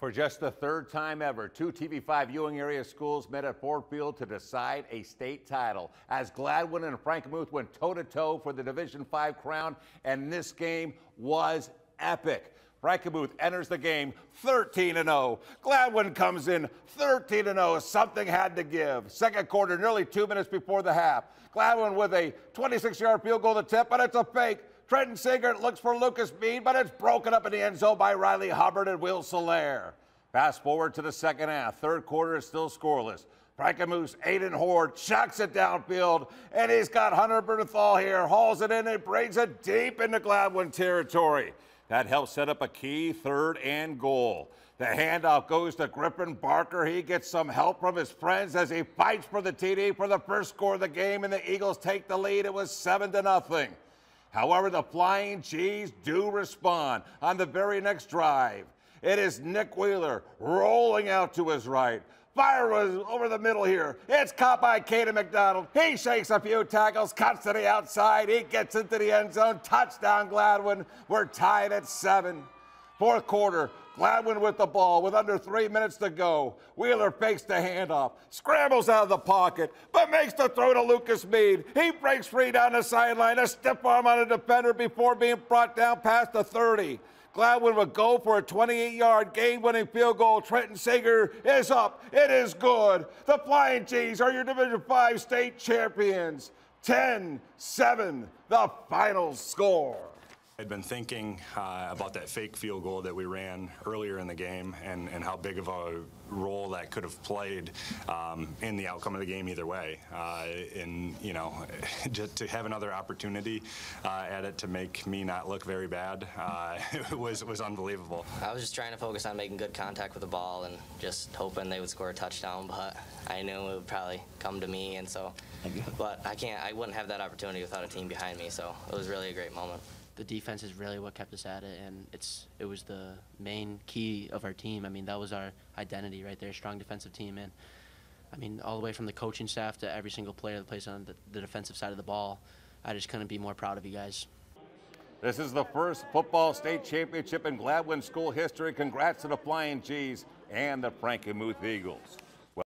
For just the third time ever, two TV5 Ewing area schools met at Ford Field to decide a state title as Gladwin and Frankenmuth went toe to toe for the Division 5 crown, and this game was epic. Frankenmuth enters the game 13 0. Gladwin comes in 13 0. Something had to give. Second quarter, nearly two minutes before the half. Gladwin with a 26 yard field goal tip, but it's a fake. Trenton Sigert looks for Lucas Mead, but it's broken up in the end zone by Riley Hubbard and Will Solaire. Fast forward to the second half. Third quarter is still scoreless. Frankenmuth, Aiden Horde chucks it downfield, and he's got Hunter Bernthal here, hauls it in and brings it deep into Gladwin territory. That helps set up a key third and goal. The handoff goes to Griffin Barker. He gets some help from his friends as he fights for the TD for the first score of the game, and the Eagles take the lead. It was seven to nothing. However, the Flying G's do respond on the very next drive. It is Nick Wheeler rolling out to his right. Fire was over the middle here. It's caught by Caden McDonald. He shakes a few tackles, cuts to the outside. He gets into the end zone. Touchdown, Gladwin. We're tied at seven. Fourth quarter, Gladwin with the ball with under three minutes to go. Wheeler fakes the handoff, scrambles out of the pocket, but makes the throw to Lucas Mead. He breaks free down the sideline, a stiff arm on a defender before being brought down past the 30. Gladwin would go for a 28-yard game-winning field goal. Trenton Sager is up. It is good. The Flying G's are your Division 5 state champions. 10-7, the final score. I'd been thinking uh, about that fake field goal that we ran earlier in the game and, and how big of a role that could have played um, in the outcome of the game either way. Uh, and, you know, just to have another opportunity uh, at it to make me not look very bad uh, was, was unbelievable. I was just trying to focus on making good contact with the ball and just hoping they would score a touchdown, but I knew it would probably come to me, and so, but I can't, I wouldn't have that opportunity without a team behind me, so it was really a great moment the defense is really what kept us at it, and it's it was the main key of our team. I mean, that was our identity right there, strong defensive team, and I mean, all the way from the coaching staff to every single player that plays on the, the defensive side of the ball. I just couldn't be more proud of you guys. This is the first football state championship in Gladwin school history. Congrats to the Flying G's and the Frankenmuth Eagles.